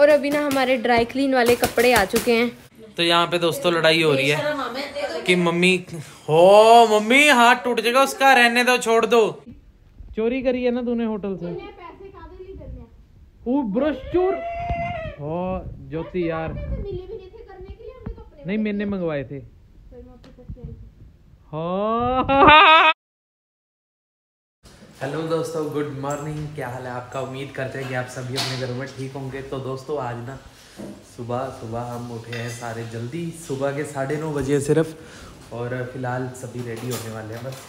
और अभी ना हमारे ड्राई क्लीन वाले कपड़े आ चुके हैं। तो यहाँ पे दोस्तों लड़ाई हो रही है कि मम्मी हो मम्मी हाथ टूट जाएगा उसका रहने दो छोड़ दो। चोरी करी है ना तूने होटल से? ब्रश चोर। हो ज्योति यार। नहीं मैंने मंगवाए थे। हाँ। हेलो दोस्तों गुड मॉर्निंग क्या हाल है आपका? उम्मीद करते हैं कि आप सभी अपने घरों में ठीक होंगे। तो दोस्तों, आज ना सुबह सुबह हम उठे हैं सारे जल्दी। सुबह के साढ़े नौ बजे सिर्फ़ और फ़िलहाल सभी रेडी होने वाले हैं। बस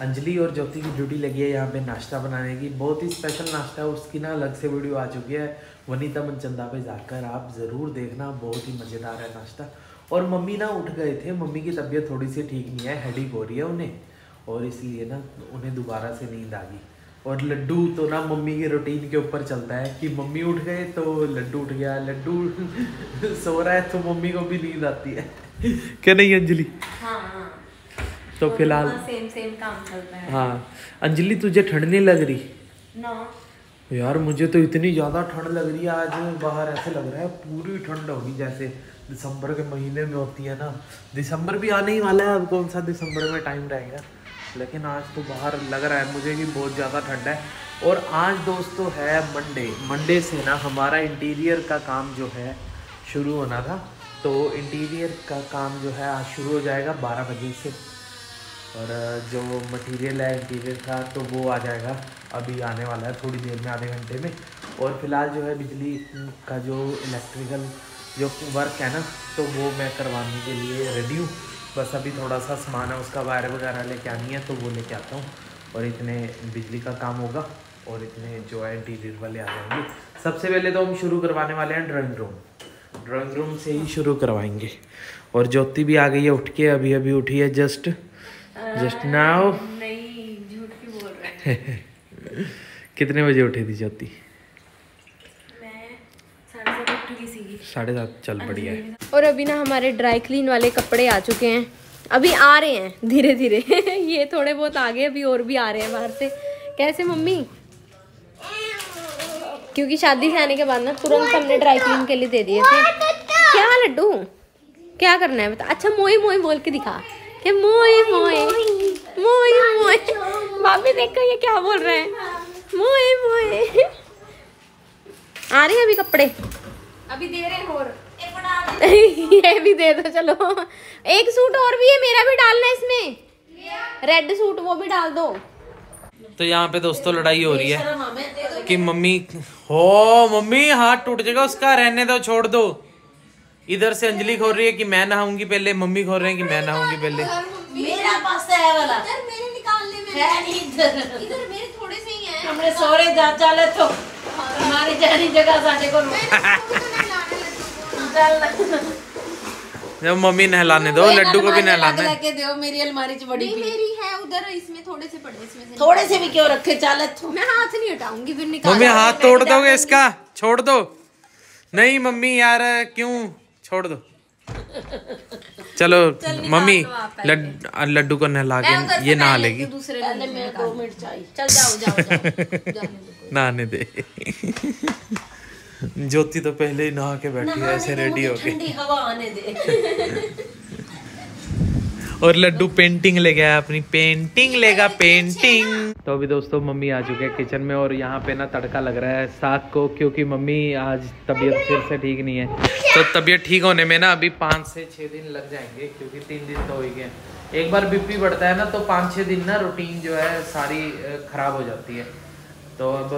अंजलि और ज्योति की ड्यूटी लगी है यहाँ पे नाश्ता बनाने की। बहुत ही स्पेशल नाश्ता है। उसकी ना अलग से वीडियो आ चुकी है। वनीता मनचंदा पे जाकर आप ज़रूर देखना। बहुत ही मज़ेदार है नाश्ता। और मम्मी ना उठ गए थे। मम्मी की तबीयत थोड़ी सी ठीक नहीं है। हेडिक हो रही है उन्हें। और इसलिए ना उन्हें दोबारा से नींद आ गई। और लड्डू तो ना मम्मी के रूटीन के ऊपर चलता है कि मम्मी उठ गए तो लड्डू उठ गया लड्डू सो रहा है तो मम्मी को भी नींद आती है। क्या नहीं अंजलि? हाँ तो फ़िलहाल सेम सेम काम चलता है। हाँ। अंजलि तुझे ठंड नहीं लग रही? ना। यार मुझे तो इतनी ज़्यादा ठंड लग रही है आज बाहर ऐसे लग रहा है पूरी ठंड होगी जैसे दिसंबर के महीने में होती है ना। दिसंबर भी आने ही वाला है अब कौन सा दिसंबर में टाइम रहेगा? लेकिन आज तो बाहर लग रहा है, मुझे कि बहुत ज़्यादा ठंडा है। और आज दोस्तों है मंडे मंडे से ना हमारा इंटीरियर का काम जो है, शुरू होना था। तो इंटीरियर का काम जो है, आज शुरू हो जाएगा बारह बजे से। और जो मटेरियल है इंटीरियर का तो वो आ जाएगा। अभी आने वाला है, थोड़ी देर में, आधे घंटे में। और फ़िलहाल जो है, बिजली का जो इलेक्ट्रिकल जो वर्क है ना तो वो मैं करवाने के लिए रेडी हूँ। बस अभी थोड़ा सा सामान है उसका वायर वगैरह लेके आनी है तो वो लेके आता हूँ। और इतने बिजली का काम होगा और इतने जो है इंटीरियर वाले आ जाएँगे। सबसे पहले तो हम शुरू करवाने वाले हैं ड्राइंग रूम ड्राइंग रूम से ही शुरू करवाएँगे। और ज्योति भी आ गई है उठ के अभी अभी उठी है जस्ट जस्ट नाउ नहीं झूठ क्यों बोल रहे कितने बजे उठी थी ज्योति मैं साढ़े सात उठ गई सीगी साढ़े सात चल बढ़िया है। और अभी ना हमारे ड्राई क्लीन वाले कपड़े आ चुके हैं। अभी आ रहे हैं धीरे धीरे। ये थोड़े बहुत आगे अभी और भी आ रहे हैं बाहर से। कैसे मम्मी? क्योंकि शादी से आने के बाद ना तुरंत हमने ड्राई क्लीन के लिए दे दिए थे। क्या लड्डू? क्या करना है बता। अच्छा मोई मोई बोल के दिखा। कि मोई मोई? मोई मोई। भाभी देखो ये क्या बोल रहे हैं? मोई मोई। आ रहे हैं अभी कपड़े? अभी दे रहे हैं और। ये भी दे दो चलो। एक सूट और भी है मेरा भी डालना है इसमें। रेड सूट वो भी डाल दो। तो यहाँ पे दोस्तों लड़ाई हो रही है कि मम्मी हो मम्मी हाथ टूट जाएगा उसका रहने दो छोड़ दो। इधर से अंजलि खोल रही है कि मैं नहाऊँगी पहले मम्मी खोल रहे हैं कि मैं नहाऊँगी पहले। मेरा पास है वाला। इधर मेरे निकालने में है इधर। इधर मेरे थोड़े से ही हैं। हमने सोरे जा चले तो। हमारी जानी जगह साढ़े को जब मम्मी नहलाने दो लड्डू को भी नहलाना। दो मेरी अलमारी च बड़ी मेरी है उधर इसमें थोड़े से पड़े इसमें से थोड़े से भी क्यों रखे? चले। मैं हाथ नहीं हटाऊँगी फिर निकाल मम्मी हाथ तोड़ दोगे इसका? छोड़ दो। नहीं मम्मी यार क्यों? छोड़ दो। चलो मम्मी लड्डू को नहला के ये नहा लेगी। नहाने दे। ज्योति तो पहले ही नहा के बैठी है ऐसे रेडी हो गए हवा आने दे। और लड्डू पेंटिंग ले गया अपनी. पेंटिंग लेगा पेंटिंग तो अभी दोस्तों मम्मी आ चुके हैं किचन में और यहाँ पे ना तड़का लग रहा है साग को क्योंकि मम्मी आज तबीयत फिर से ठीक नहीं है। तो तबीयत ठीक होने में ना अभी पाँच से छः दिन लग जाएँगे क्योंकि तीन दिन तो हो ही गए। एक बार बीपी बढ़ता है ना तो पाँच छः दिन ना रूटीन जो है सारी खराब हो जाती है। तो अब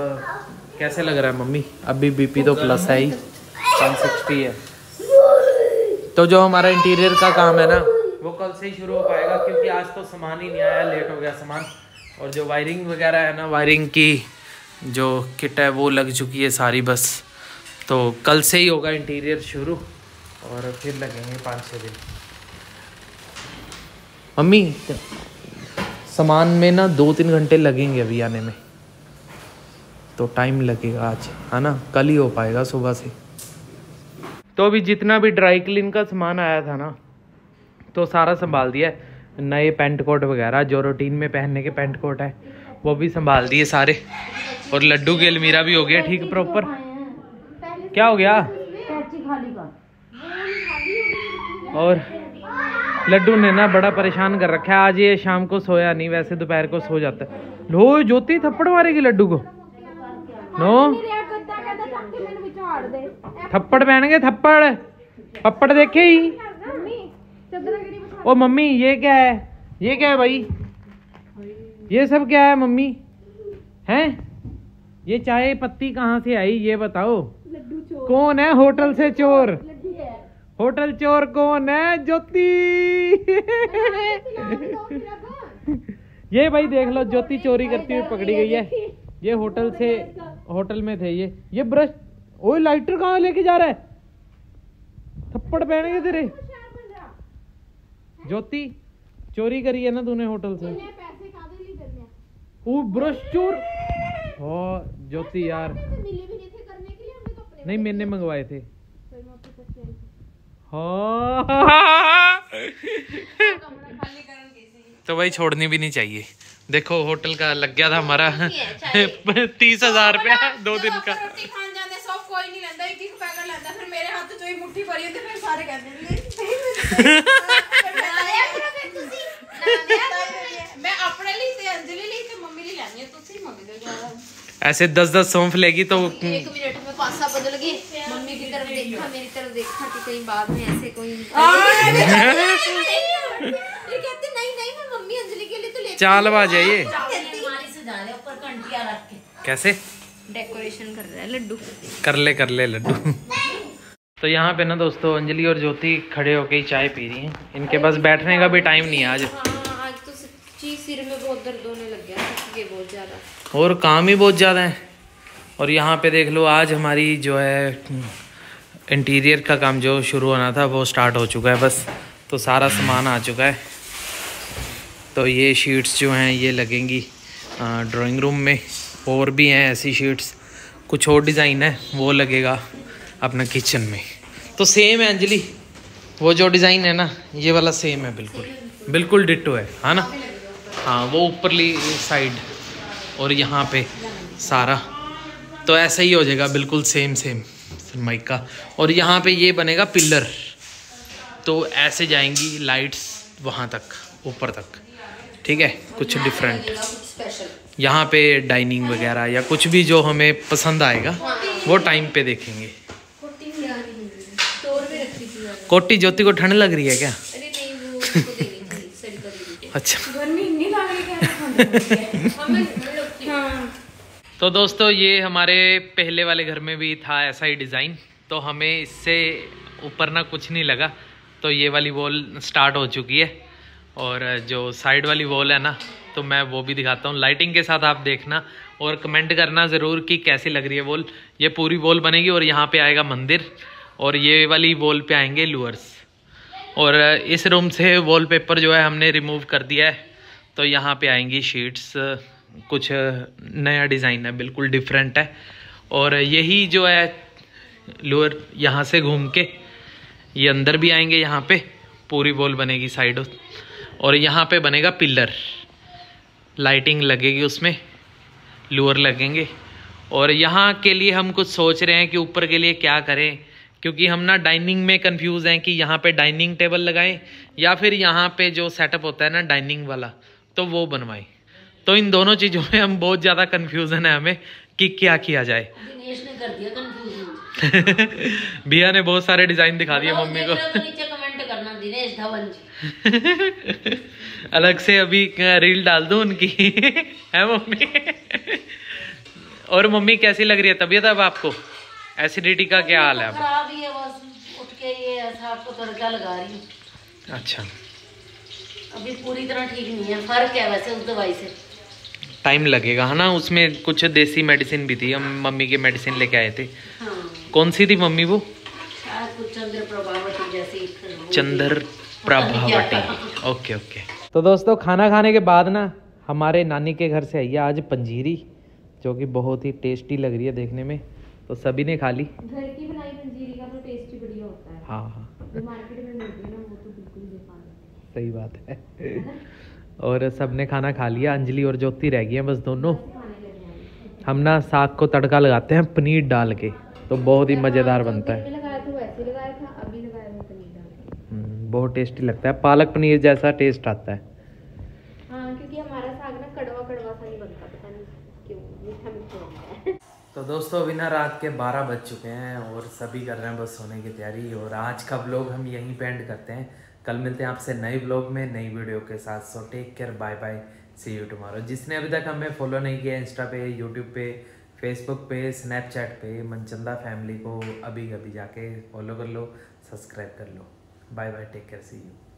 कैसे लग रहा है मम्मी? अभी बीपी तो प्लस है ही वन सिक्सटी है। तो जो हमारा इंटीरियर का काम है ना वो कल से ही शुरू हो पाएगा, क्योंकि आज तो सामान ही नहीं आया लेट हो गया सामान। और जो वायरिंग वगैरह है ना वायरिंग की जो किट है, वो लग चुकी है सारी बस। तो कल से ही होगा इंटीरियर शुरू, और फिर लगेंगे पाँच छः दिन। मम्मी, सामान में ना दो तीन घंटे लगेंगे अभी आने में। तो टाइम लगेगा आज, है ना? कल ही हो पाएगा सुबह से। तो अभी जितना भी ड्राई क्लीन का सामान आया था ना तो सारा संभाल दिया नए पेंट कोट वगैरह जो रूटीन में पहनने के पेंट कोट है वो भी संभाल दिए सारे। और लड्डू की अलमीरा भी हो गया ठीक प्रॉपर क्या हो गया? और लड्डू ने ना बड़ा परेशान कर रखा है। आज ये शाम को सोया नहीं वैसे दोपहर को सो जाता है। लो ज्योति थप्पड़ मारेगी लड्डू को? नो? थप्पड़ पहन गए थप्पड़? पप्पड़ देखे ही। ओ मम्मी ये क्या है? ये क्या है भाई? ये सब क्या है मम्मी? हैं? ये चाय पत्ती कहाँ से आई ये बताओ? कौन है होटल से चोर? होटल चोर कौन है? ज्योति। ये भाई देख लो ज्योति चोरी करती हुई पकड़ी गई है। ये होटल से होटल में थे ये। ये ब्रश ओए लाइटर कहाँ लेके जा रहा है? थप्पड़ पहने पहनेंगे तेरे। ज्योति चोरी करी है ना तूने होटल से ओ ब्रश चोर ओ ज्योति यार नहीं मैंने मंगवाए थे हाँ तो भाई छोड़नी भी नहीं चाहिए देखो होटल का लग गया था हमारा तीस हज़ार रुपया दो दिन का ऐसे दस दस सौंफ लेगी तो एक मिनट में पासा बदल गए मम्मी की तरफ़ देखा मेरी तरफ़ देखा कि कहीं बाद में ऐसे कोई ये कहते नहीं नहीं मैं मम्मी अंजलि के लिए तो ले चालबाज है। ये। अलमारी से जा रहे ऊपर घंटिया रख के। कैसे? डेकोरेशन कर रहा है लड्डू। कर ले कर ले लड्डू। तो यहाँ पे ना दोस्तों अंजलि और ज्योति खड़े होके ही चाय पी रही हैं। इनके पास बैठने का भी टाइम नहीं है आज हाँ आज तो सच्ची सिर में बहुत दर्द होने लग गया थक गए बहुत ज़्यादा और काम ही बहुत ज़्यादा है। और यहाँ पे देख लो, आज हमारी जो है इंटीरियर का काम जो शुरू होना था, वो स्टार्ट हो चुका है बस। तो सारा सामान आ चुका है। तो ये शीट्स जो हैं, ये लगेंगी ड्राइंग रूम में। और भी हैं ऐसी शीट्स कुछ और डिज़ाइन है, वो लगेगा अपना किचन में। तो सेम है अंजलि। वो जो डिज़ाइन है ना, ये वाला सेम है, बिल्कुल। बिल्कुल डिटो है है ना? हाँ वो ऊपरली साइड और यहाँ पे सारा। तो ऐसा ही हो जाएगा बिल्कुल सेम सेम माइक का। और यहाँ पे ये बनेगा पिलर तो ऐसे जाएँगी लाइट्स वहाँ तक ऊपर तक। ठीक है? कुछ डिफरेंट यहाँ पे डाइनिंग वगैरह या कुछ भी जो हमें पसंद आएगा वो टाइम पे देखेंगे। कोटी ज्योति को ठंड लग रही है क्या? अरे नहीं वो उसको देनी थी सड़ी कर अच्छा। तो दोस्तों, ये हमारे पहले वाले घर में भी था ऐसा ही डिज़ाइन। तो हमें इससे ऊपर ना कुछ नहीं लगा। तो ये वाली वॉल स्टार्ट हो चुकी है। और जो साइड वाली वॉल है ना तो मैं वो भी दिखाता हूँ। लाइटिंग के साथ आप देखना और कमेंट करना ज़रूर कि कैसी लग रही है वॉल। ये पूरी वॉल बनेगी और यहाँ पे आएगा मंदिर। और ये वाली वॉल पे आएँगे लूअर्स। और इस रूम से वॉलपेपर जो है हमने रिमूव कर दिया है। तो यहाँ पे आएँगी शीट्स। कुछ नया डिज़ाइन है, बिल्कुल डिफरेंट है। और यही जो है, लोअर यहाँ से घूम के, ये अंदर भी आएँगे यहाँ पे, पूरी वॉल बनेगी साइड और यहाँ पे बनेगा पिलर लाइटिंग लगेगी उसमें लोअर लगेंगे। और यहाँ के लिए हम कुछ सोच रहे हैं कि ऊपर के लिए क्या करें, क्योंकि हम ना डाइनिंग में कंफ्यूज हैं कि यहाँ पे डाइनिंग टेबल लगाएँ, या फिर यहाँ पे जो सेटअप होता है ना डाइनिंग वाला तो वो बनवाएँ। तो इन दोनों चीज़ों में हम बहुत ज़्यादा कंफ्यूजन है हमें कि क्या किया जाए। दिनेश ने कर दिया कंफ्यूजन भैया ने बहुत सारे डिज़ाइन दिखा दिए मम्मी को। तो नीचे कमेंट करना दिनेश धवन जी। अलग से अभी रील डाल दूँ उनकी। है मम्मी? और मम्मी कैसी लग रही है तबीयत अब आपको? एसिडिटी का क्या हाल है हूँ। अच्छा। अभी पूरी तरह ठीक नहीं है फ़र्क है वैसे उस दवाई से। टाइम लगेगा है ना? उसमें कुछ देसी मेडिसिन भी थी। हम मम्मी के मेडिसिन लेके आए थे। हाँ। कौन सी थी मम्मी वो? Chandra Prabhavati okay okay. तो दोस्तों खाना खाने के बाद ना हमारे नानी के घर से आई है आज पंजीरी जो कि बहुत ही टेस्टी लग रही है देखने में। तो सभी ने खा ली। घर की बनाई पंजीरी का तो टेस्ट ही बढ़िया होता है। हाँ हाँ। मार्केट में मिलती है ना वो तो बिल्कुल बेकार सही बात है। और सबने खाना खा लिया अंजलि और ज्योति रह गई हैं बस दोनों। हम ना साग को तड़का लगाते हैं पनीर डाल के तो बहुत ही मज़ेदार बनता है। हम्म, बहुत टेस्टी लगता है। पालक पनीर जैसा टेस्ट आता है। ना तो दोस्तों अभी ना रात के 12 बज चुके हैं और सभी कर रहे हैं बस सोने की तैयारी। और आज का ब्लॉग हम यहीं पे एंड करते हैं। कल मिलते हैं आपसे नए ब्लॉग में, नई वीडियो के साथ। So take care bye bye see you tomorrow जिसने अभी तक हमें फॉलो नहीं किया इंस्टा पे यूट्यूब पे फेसबुक पे स्नैपचैट पे, मनचंदा फैमिली को अभी अभी जाके फॉलो कर लो सब्सक्राइब कर लो। Bye bye take care see you